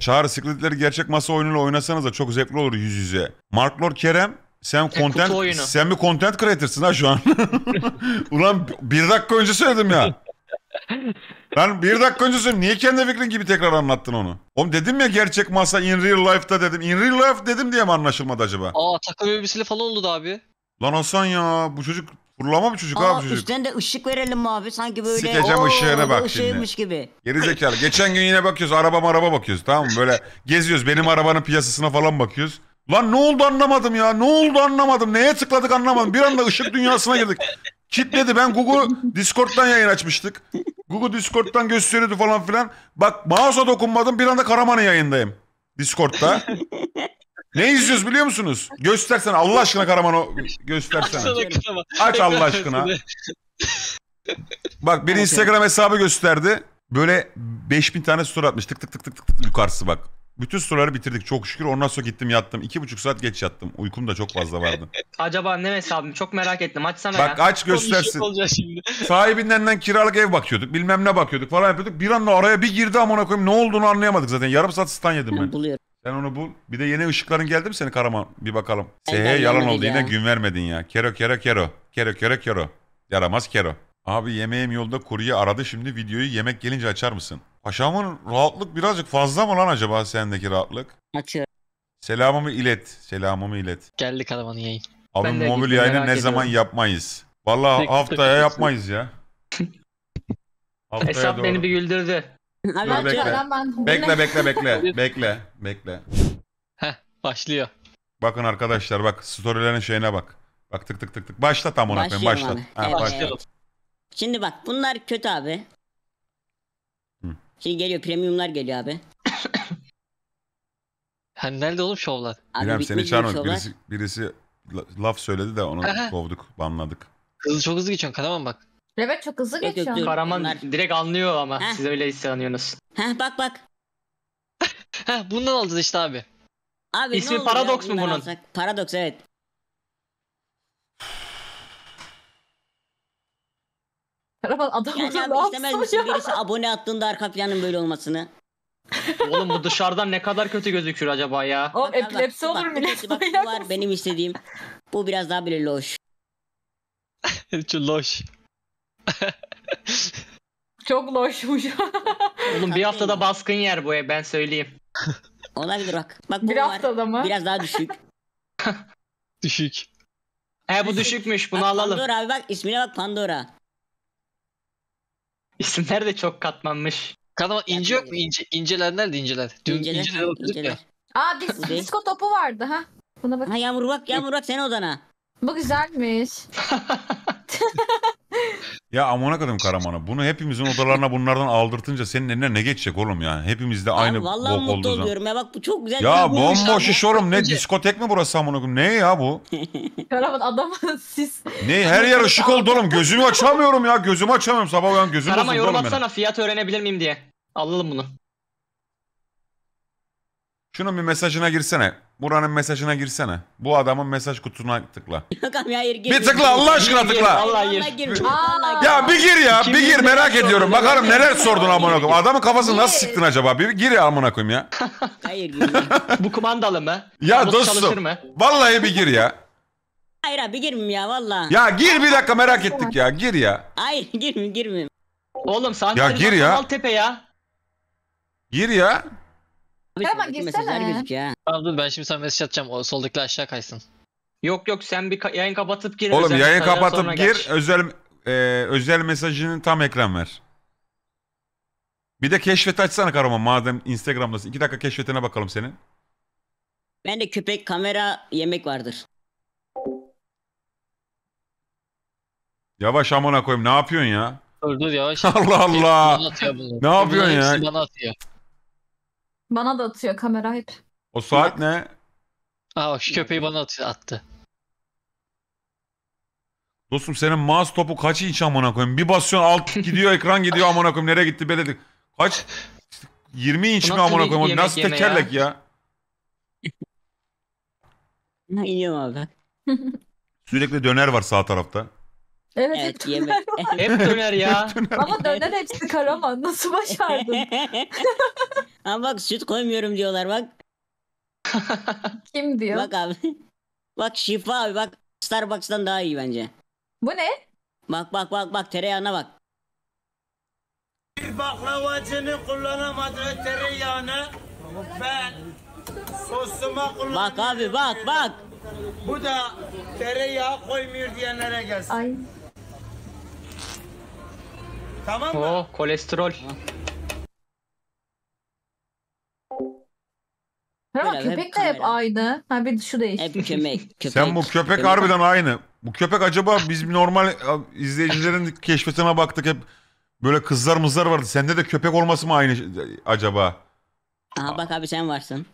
Çağrı Secret'leri gerçek masa oyunuyla oynasanız da çok zevkli olur yüz yüze. Mark Lord Kerem sen kutu content oyunu. sen bir content creator'sın ha şu an. Ulan bir dakika önce söyledim ya. Ben bir dakika önce söyledim. Niye kendi fikrin gibi tekrar anlattın onu? Oğlum dedim ya gerçek masa in real life'da dedim. In real life dedim diye mi anlaşılmadı acaba? Aa takım elbiseli falan oldu abi. Lan Hasan ya bu çocuk fırlama bir çocuk Aa, abi çocuk. üstten de ışık verelim abi? Sanki böyle. Sikeceğim ışığına bak şimdi. ışığıymış gibi. Geri zekalı. Geçen gün yine bakıyoruz araba araba bakıyoruz tamam mı? Böyle geziyoruz benim arabanın piyasasına falan bakıyoruz. Lan ne oldu anlamadım ya. Ne oldu anlamadım. Neye tıkladık anlamadım. Bir anda ışık dünyasına girdik. Kitledi. Ben Google Discord'dan yayın açmıştık. Google Discord'dan gösteriyordu falan filan. Bak mouse'a dokunmadım. Bir anda Karaman'ın yayındayım. Discord'da. Ne izliyoruz biliyor musunuz? Göstersene Allah aşkına Karaman'ı göstersene. Aç Allah aşkına. Bak bir Instagram hesabı gösterdi. Böyle 5000 tane story atmış. Tık tık tık tık tık tık yukarısı bak. Bütün storyleri bitirdik çok şükür. Ondan sonra gittim yattım. iki buçuk saat geç yattım. Uykum da çok fazla vardı. Acaba ne hesabım? Çok merak ettim. Açsana Bak ya. aç göstersin. Sahibinden kiralık ev bakıyorduk. Bilmem ne bakıyorduk falan yapıyorduk. Bir anda araya bir girdi amına koyayım. Ne olduğunu anlayamadık zaten. Yarım saat stan yedim ben. Buluyorum. Sen onu bul. Bir de yeni ışıkların geldi mi senin Karaman? Bir bakalım. Sehe yalan oldu ya. yine gün vermedin ya. Kero kero kero. Kero kero kero. Yaramaz kero. Abi yemeğim yolda kurye aradı şimdi videoyu yemek gelince açar mısın? Paşamın rahatlık birazcık fazla mı lan acaba sendeki rahatlık? Açıyorum. Selamımı ilet. Selamımı ilet. Geldi karavanın yayın. Abi Ben de mobil gittim, yayını merak ne zaman ediyorum. yapmayız? Vallahi Tek- haftaya tek- yapmayız ya. Haftaya Hesap doğru. beni bir güldürdü. Abi Dur, bekle. ben. Bekle bekle bekle. bekle. Bekle. Heh başlıyor. Bakın arkadaşlar bak storylerin şeyine bak. Bak tık tık tık tık. Başlat tam ona koyayım Başlıyorum başlat. abi. Ha, Evet. başlat. Başlayalım. Şimdi bak bunlar kötü abi. Hı. Şimdi geliyor premiumlar geliyor abi. Hani nerede oğlum şovlar? Abi İrem bitmiş seni bir çağırmadık. Birisi, birisi la- laf söyledi de onu Aha. kovduk, banladık. Hızlı çok hızlı geçiyorsun karavan bak. Evet çok hızlı Yok, yok, geçiyor. dur. Karaman bunlar- direkt anlıyor ama Heh. siz öyle hissediyorsunuz. Heh bak bak. Heh bundan aldın işte abi. Abi İsmi ne oldu Paradox ya mu bunları bunun? alsak? Paradox evet. Karavan adamı Yani ne abi istemez misin birisi abone attığında arka planın böyle olmasını? Oğlum bu dışarıdan ne kadar kötü gözükür acaba ya? O Bak, bak, epilepsi bak, olur bu millet. kötü, Bak bu var benim istediğim. Bu biraz daha böyle loş. Çok loş. Çok loşmuş. Oğlum bir haftada baskın yer bu ev ben söyleyeyim. Olabilir bak. Bak bu bir var. haftada mı? Biraz daha düşük. Düşük. He bu düşükmüş bunu Bak, alalım. Pandora abi bak ismine bak Pandora. İsimler de çok katmanmış. Karavan ince yok mu? İnce, inceler nerede inceler? Dün İnceler, incelere bakıyorduk ya. inceler. Aa dis disko topu vardı ha. Buna bak. Ha Yağmur bak Yağmur bak sen odana. Bu güzelmiş. Ya amına kadın Karaman'a. Bunu hepimizin odalarına bunlardan aldırtınca senin eline ne geçecek oğlum ya? Hepimizde aynı Abi vallahi bok mutlu olduğu zaman. oluyorum ya bak bu çok güzel. Ya bomboş iş oğlum. Ne diskotek mi burası amına koyayım? Ne ya bu? Karavan adamı siz. Ne her yer ışık oldu oğlum. Gözümü açamıyorum ya. Gözümü açamıyorum. Sabah uyan gözüm Karama bozuldu yorum oğlum benim. atsana fiyat öğrenebilir miyim diye. Alalım bunu. Şunun bir mesajına girsene. Buranın mesajına girsene. Bu adamın mesaj kutusuna tıkla. Yok abi hayır gir. Bir tıkla. Allah aşkına tıkla. Allah Vallahi gir. gir. Aa. Vallahi gir. Ya bir gir ya. Bir gir merak ediyorum. neler Bakalım neler sordun. amına koyayım. Adamın kafasını nasıl sıktın acaba? Bir gir ya amına koyayım ya. Hayır gir. Bu kumandalı mı? Ya dostum. Vallahi bir gir ya. Hayır abi girmeyeyim ya valla. Ya gir bir dakika merak ettik ya. Gir ya. Hayır girmeyeyim girmeyeyim. Oğlum sahne Ya gir ya. tepe ya. Gir ya. Abi Hemen şuradaki girsene. mesajlar gözüküyor ha. Tamam dur ben şimdi sana mesaj atacağım. O soldaki aşağı kaysın. Yok yok sen bir ka- yayın kapatıp gir. Oğlum özel yayın sonra kapatıp gir. geç. Özel e, özel mesajını tam ekran ver. Bir de keşfet açsana Karaman madem Instagram'dasın. İki dakika keşfetine bakalım senin. Ben de köpek kamera yemek vardır. Yavaş amına koyayım ne yapıyorsun ya? Dur dur yavaş. Allah Allah. Bana atıyor bunu. Ne yapıyorsun Bunların ya? Bana atıyor. Bana da atıyor kamera hep. O saat ne? Aa şu köpeği bana atıyor, attı. Dostum senin mouse topu kaç inç amına koyayım? Bir basıyorsun alt gidiyor ekran gidiyor amına koyayım. Nereye gitti beledi? Kaç? 20 inç Bu mi nasıl amına bir koyayım? O yemek Nasıl yeme tekerlek ya? Ha, İniyorum abi. Sürekli döner var sağ tarafta. Evet, Evet hep yemek. Hep döner ya. Ama döner hepsi Karaman. Nasıl başardın? Ha bak süt koymuyorum diyorlar bak. Kim diyor? Bak abi. Bak şifa abi bak. Starbucks'tan daha iyi bence. Bu ne? Bak bak bak bak tereyağına bak. baklavacının kullanamadığı tereyağını ben sosuma kullanıyorum. Bak abi bak bak. Bu da tereyağı koymuyor diyenlere gelsin. Ay. Tamam mı? Oh kolesterol. Ama Böyle hep köpek de hep kamera. aynı. Ha bir şu değişti. Hep kömek. köpek. Sen bu köpek harbiden aynı. Bu köpek acaba biz normal izleyicilerin keşfetine baktık hep böyle kızlar mızlar vardı. Sende de köpek olması mı aynı acaba? Aha bak abi sen varsın.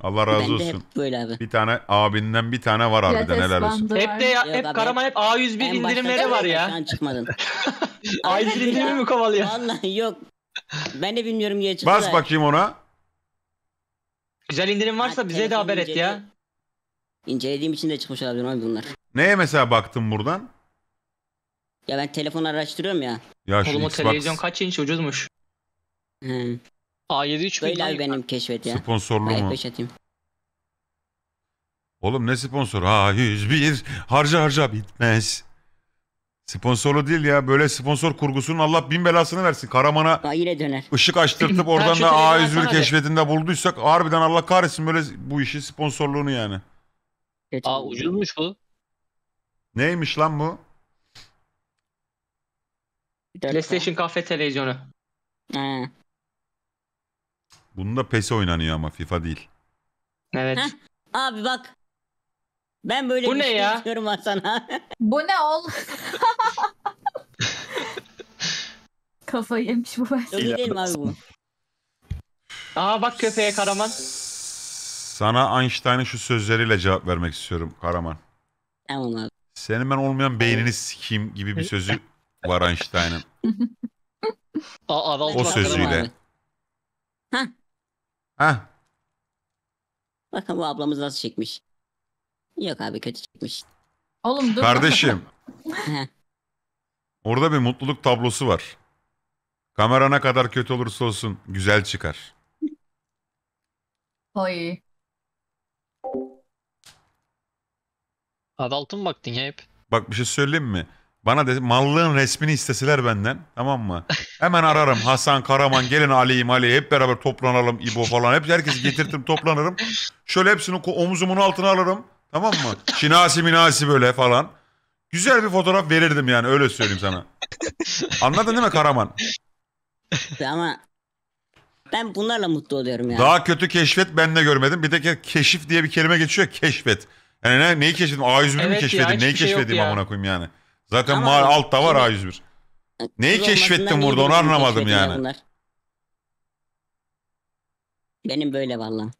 Allah razı ben de olsun. hep böyle abi. Bir tane abinden bir tane var harbiden helal olsun. Hep de ya, Yok hep abi, Karaman hep A101 En başta indirimleri var ya. an çıkmadın. A101 indirimi mi kovalıyor? Vallahi yok. Ben de bilmiyorum niye çıktı Bas da. bakayım ona. Güzel indirim varsa Ha, bize de telefon haber et ya. incele- İncelediğim için de çıkmış olabilir abi bunlar. Neye mesela baktın buradan? Ya ben telefon araştırıyorum ya. Ya şu Xbox televizyon kaç inç ucuzmuş. Hı. A7 3000 Böyle abi benim keşfet ya. sponsorlu mu? atayım. Oğlum ne sponsor? Ha 101 harca harca bitmez. Sponsorlu değil ya. Böyle sponsor kurgusunun Allah bin belasını versin. Karaman'a Aa, yine döner. ışık açtırtıp oradan da televizyonu A101 açsana bir. keşfetinde bulduysak harbiden Allah kahretsin böyle bu işi sponsorluğunu yani. Kötü. Aa ucuzmuş bu. Neymiş lan bu? Dört PlayStation kahve televizyonu. Ha. Bunda PES oynanıyor ama FIFA değil. Evet. Heh. Abi bak. Ben böyle Bu bir ne şey ya? istiyorum ha sana. Bu ne ol? Kafayı yemiş bu ben. Çok iyi değil mi abi bu? Aa bak köpeğe Karaman. Sana Einstein'ın şu sözleriyle cevap vermek istiyorum Karaman. Tamam abi. Senin ben olmayan beynini sikeyim gibi bir sözü var Einstein'ın. Aa Araltı O sözüyle. Abi. Heh. Bakın bu ablamız nasıl çekmiş. Yok abi kötü çekmiş. Oğlum dur. Kardeşim orada bir mutluluk tablosu var. Kamera ne kadar kötü olursa olsun güzel çıkar. Oy. Araltı mı baktın ya hep? Bak bir şey söyleyeyim mi? Bana de, mallığın resmini isteseler benden tamam mı? Hemen ararım Hasan Karaman gelin Ali Ali hep beraber toplanalım İbo falan. Hep herkesi getirtirim toplanırım. Şöyle hepsini omuzumun altına alırım. Tamam mı? Şinasi minasi böyle falan. Güzel bir fotoğraf verirdim yani öyle söyleyeyim sana. Anladın değil mi Karaman? Ama ben bunlarla mutlu oluyorum ya. Daha kötü keşfet ben de görmedim. Bir de ke- keşif diye bir kelime geçiyor keşfet. Yani ne, neyi keşfedeyim? A101 mi Evet ya, keşfedeyim? Neyi şey keşfedeyim ya. amına koyayım yani? Zaten Ama ma- altta var şimdi- A101. Neyi olmasından burada onu anlamadım yani. Bunlar. Benim böyle valla.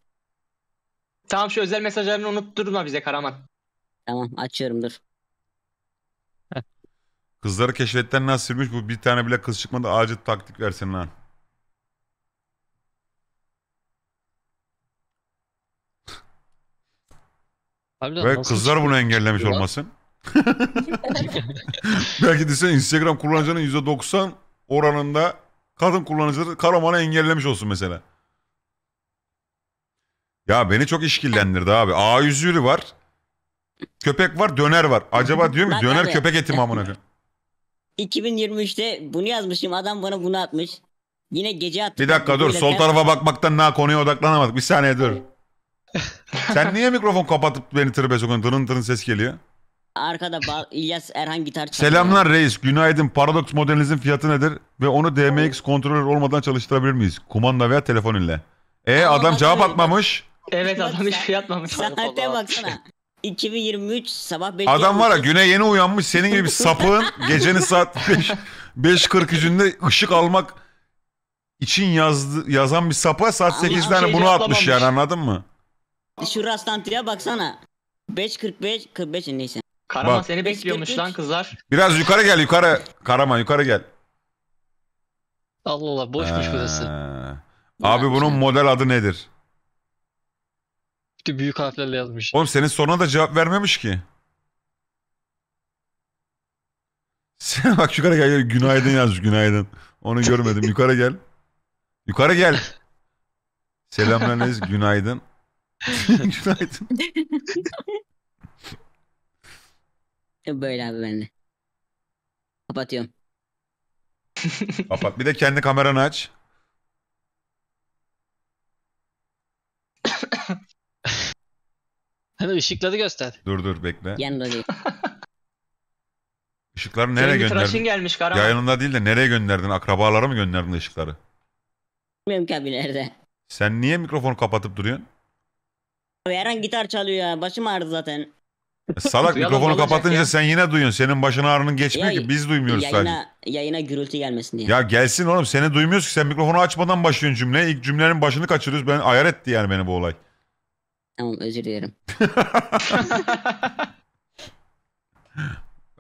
Tamam şu özel mesajlarını unutturma bize Karaman. Tamam açıyorum dur. Kızları keşfetten nasılmış bu bir tane bile kız çıkmadı acil taktik versin lan. Harbiden nasıl kızlar bunu engellemiş Ya. olmasın. Belki de sen Instagram kullanıcının %90 oranında kadın kullanıcıları Karaman'ı engellemiş olsun mesela. Ya beni çok işkillendirdi abi. A101'ü var. Köpek var, döner var. Acaba diyor mu Bak döner abi. köpek eti mi amına koyayım? 2023'te bunu yazmışım adam bana bunu atmış. Yine gece attı. Bir dakika dur. Sol tarafa bakmaktan daha konuya odaklanamadık. Bir saniye dur. Sen niye mikrofon kapatıp beni tribe sokuyorsun? Tırın tırın ses geliyor. Arkada ba- İlyas Erhan gitar çalıyor. Selamlar reis. Günaydın. Paradox modelinizin fiyatı nedir? Ve onu DMX kontrolör olmadan çalıştırabilir miyiz? Kumanda veya telefon ile. E adam bak cevap böyle- atmamış. Evet adam hiç şey atmamış. Saate baksana. 2023 sabah 5 Adam var ya güne yeni uyanmış. Senin gibi bir sapığın gecenin saat 5 5.43'ünde ışık almak için yazdı, yazan bir sapa saat Ama 8'de hiçbir hani şey bunu atmış yani anladın mı? Şu rastlantıya baksana. 5.45 45 neyse. Karaman Bak. seni bekliyormuş 5.43. lan kızlar. Biraz yukarı gel yukarı. Karaman yukarı gel. Allah Allah boşmuş burası. Ee, Abi bunun model adı nedir? De büyük harflerle yazmış. Oğlum senin soruna da cevap vermemiş ki. Sen bak yukarı gel, günaydın yazmış günaydın. Onu görmedim. Yukarı gel. Yukarı gel. Selamünaleyküm. Günaydın. Günaydın. Böyle abi bende. Kapatıyorum. Kapat. Bir de kendi kameranı aç. Işıkları göster. Dur dur bekle. Yanında değil. Işıkları nereye Senin bir tıraşın gönderdin? gelmiş Karaman. Yayınında değil de nereye gönderdin? Akrabalara mı gönderdin ışıkları? Bilmiyorum ki abi nerede. Sen niye mikrofonu kapatıp duruyorsun? Abi her an gitar çalıyor ya. Başım ağrıdı zaten. E, Salak Duyalım, mikrofonu olacak kapatınca ya? sen yine duyuyorsun. Senin başın ağrının geçmiyor Ya- ki biz duymuyoruz sadece. Yayına, yayına gürültü gelmesin diye. Ya gelsin oğlum seni duymuyoruz ki sen mikrofonu açmadan başlıyorsun cümleye. İlk cümlenin başını kaçırıyoruz. Ben ayar etti yani beni bu olay. Tamam özür dilerim.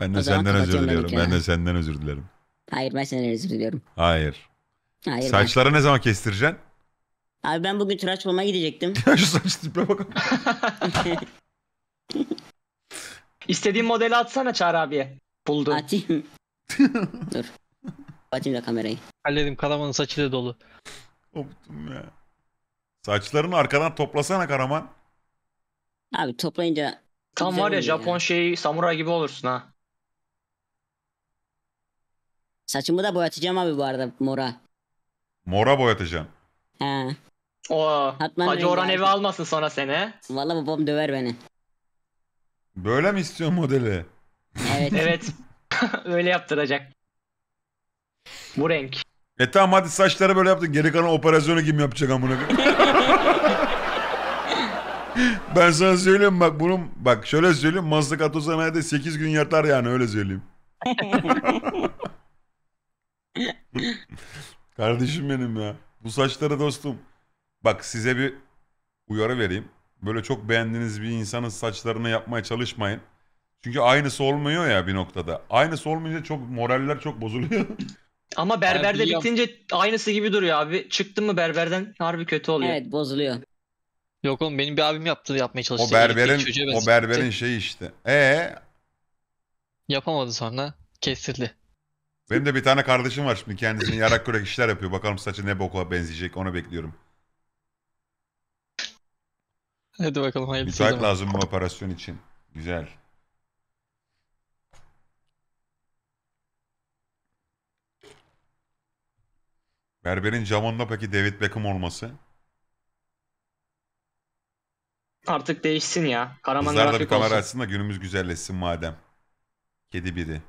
Ben de O zaman senden özür kapatıyorum ben diliyorum. Ben dükkanı. de senden özür dilerim. Hayır ben senden özür diliyorum. Hayır. Hayır ben- Saçları ne zaman kestireceksin? Abi ben bugün tıraş olmaya gidecektim. Ya Şu saç tipe bak. İstediğin modeli atsana Çağrı abiye. Buldum. Atayım. Dur. Atayım da kamerayı. Halledim Karaman'ın saçıyla dolu. Koptum ya. Saçlarını arkadan toplasana Karaman. Abi toplayınca Tam güzel var ya oluyor Japon şeyi samuray gibi olursun ha. saçımı da boyatacağım abi bu arada mora. Mora boyatacaksın. He. O Hatman Hacı rengi Orhan abi. evi almasın sonra seni. Vallahi babam döver beni. Böyle mi istiyorsun modeli? Evet. Evet. Öyle yaptıracak. Bu renk. E tamam hadi saçları böyle yaptın. Geri kalan operasyonu kim yapacak amına koyayım? ben sana söyleyeyim bak bunun bak şöyle söyleyeyim Mazda Atosanayi'de 8 gün yatar yani öyle söyleyeyim. Kardeşim benim ya. Bu saçları dostum. Bak size bir uyarı vereyim. Böyle çok beğendiğiniz bir insanın saçlarını yapmaya çalışmayın. Çünkü aynısı olmuyor ya bir noktada. Aynısı olmayınca çok moraller çok bozuluyor. Ama berberde bitince aynısı gibi duruyor abi. Çıktın mı berberden harbi kötü oluyor. Evet bozuluyor. Yok oğlum benim bir abim yaptı yapmaya çalıştı. o berberin o berberin şeyi işte. E Yapamadı sonra. Kestirdi. benim de bir tane kardeşim var şimdi kendisini yarak kürek işler yapıyor. Bakalım saçı ne boka benzeyecek onu bekliyorum. Hadi bakalım hayırlısı. Müsait lazım bu operasyon için. Güzel. Berberin camında peki David Beckham olması? Artık değişsin ya. Karaman Kızlar da bir grafik kamera olsun. açsın da günümüz güzelleşsin madem. Kedi biri.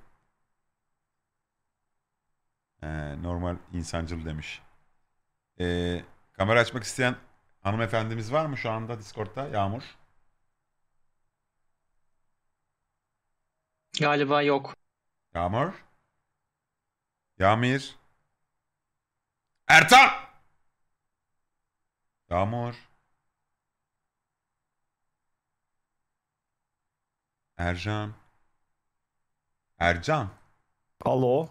Ee, normal insancıl demiş. Ee, kamera açmak isteyen hanımefendimiz var mı şu anda Discord'da? Yağmur. Galiba yok. Yağmur. Yamir. Ertan! Yağmur. Ercan. Ercan. Alo.